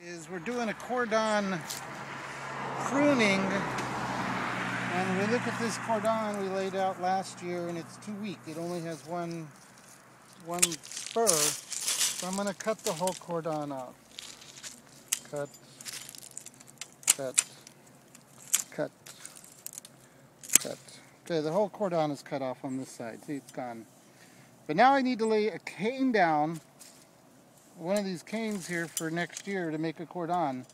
is we're doing a cordon pruning and we look at this cordon we laid out last year and it's too weak. It only has one one spur. So I'm going to cut the whole cordon off. Cut, cut, cut, cut. Okay, the whole cordon is cut off on this side. See, it's gone. But now I need to lay a cane down one of these canes here for next year to make a cordon.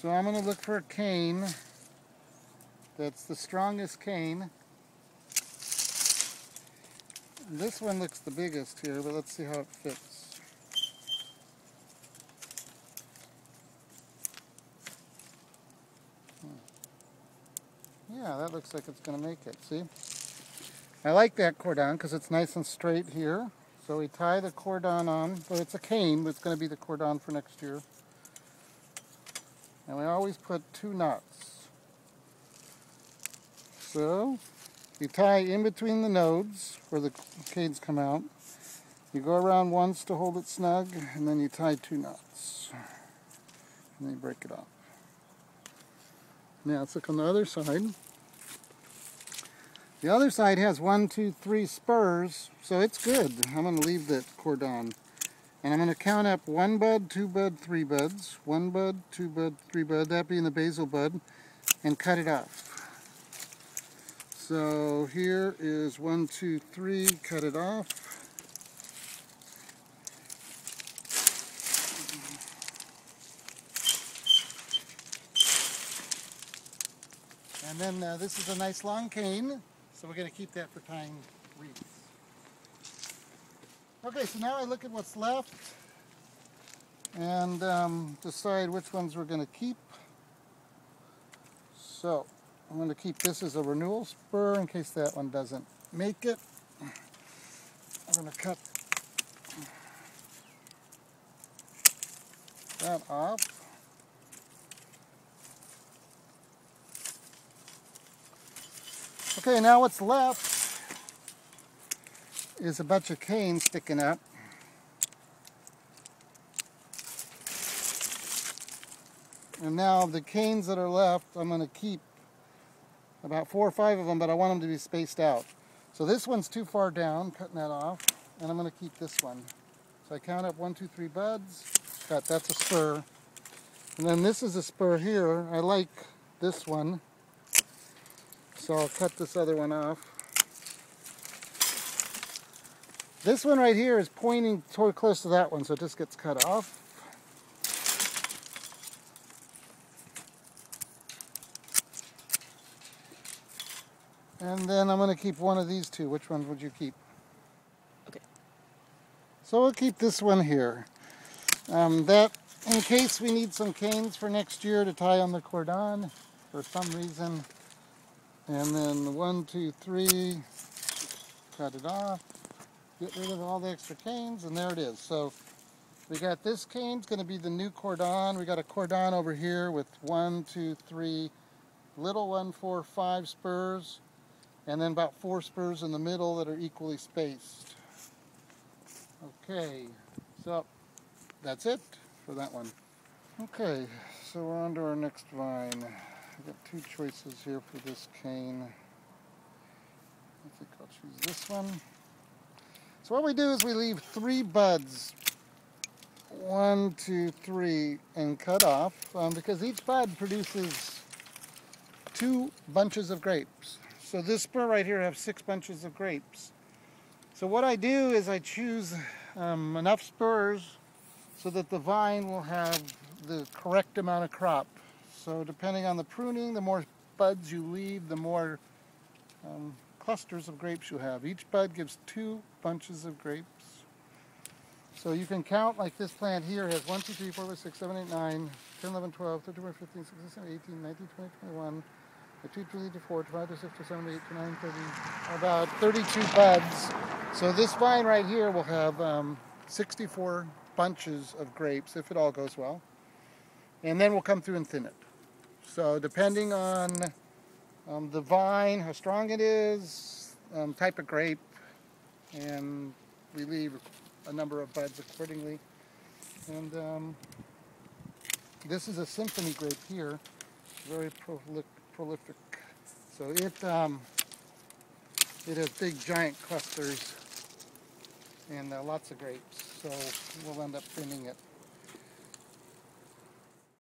So I'm going to look for a cane that's the strongest cane. This one looks the biggest here, but let's see how it fits. Yeah, that looks like it's going to make it, see? I like that cordon because it's nice and straight here. So we tie the cordon on, but it's a cane, but it's going to be the cordon for next year. And we always put two knots. So you tie in between the nodes where the canes come out. You go around once to hold it snug, and then you tie two knots. And then you break it off. Now let's look on the other side. The other side has one, two, three spurs, so it's good. I'm going to leave that cordon. And I'm going to count up one bud, two bud, three buds. One bud, two bud, three bud, that being the basal bud, and cut it off. So here is one, two, three, cut it off. And then uh, this is a nice long cane. So we're going to keep that for tying wreaths. Okay, so now I look at what's left and um, decide which ones we're going to keep. So I'm going to keep this as a renewal spur in case that one doesn't make it. I'm going to cut that off. Okay, now what's left is a bunch of canes sticking up. And now the canes that are left, I'm going to keep about four or five of them, but I want them to be spaced out. So this one's too far down, cutting that off, and I'm going to keep this one. So I count up one, two, three buds. Got that's a spur. And then this is a spur here. I like this one. So I'll cut this other one off. This one right here is pointing toward close to that one, so it just gets cut off. And then I'm going to keep one of these two. Which one would you keep? Okay. So we'll keep this one here. Um, that, in case we need some canes for next year to tie on the cordon for some reason, and then one, two, three, cut it off, get rid of all the extra canes, and there it is. So we got this cane, it's going to be the new cordon. We got a cordon over here with one, two, three, little one, four, five spurs, and then about four spurs in the middle that are equally spaced. Okay, so that's it for that one. Okay, so we're on to our next vine. I've got two choices here for this cane. I think I'll choose this one. So what we do is we leave three buds, one, two, three, and cut off, um, because each bud produces two bunches of grapes. So this spur right here has six bunches of grapes. So what I do is I choose um, enough spurs so that the vine will have the correct amount of crop. So depending on the pruning, the more buds you leave, the more um, clusters of grapes you have. Each bud gives two bunches of grapes. So you can count like this plant here has 1, 2, 3, 4, 5, 6, 7, 8, 9, 10, 11, 12, 13, 14, 15, 16, 17, 18, 19, 20, 21, 22, 23, 24, 25, 26, 27, 28, 29, 30, about 32 buds. So this vine right here will have um, 64 bunches of grapes if it all goes well. And then we'll come through and thin it. So depending on um, the vine, how strong it is, um, type of grape, and we leave a number of buds accordingly. And um, This is a symphony grape here, very prolific. prolific. So it um, it has big giant clusters and uh, lots of grapes. So we'll end up thinning it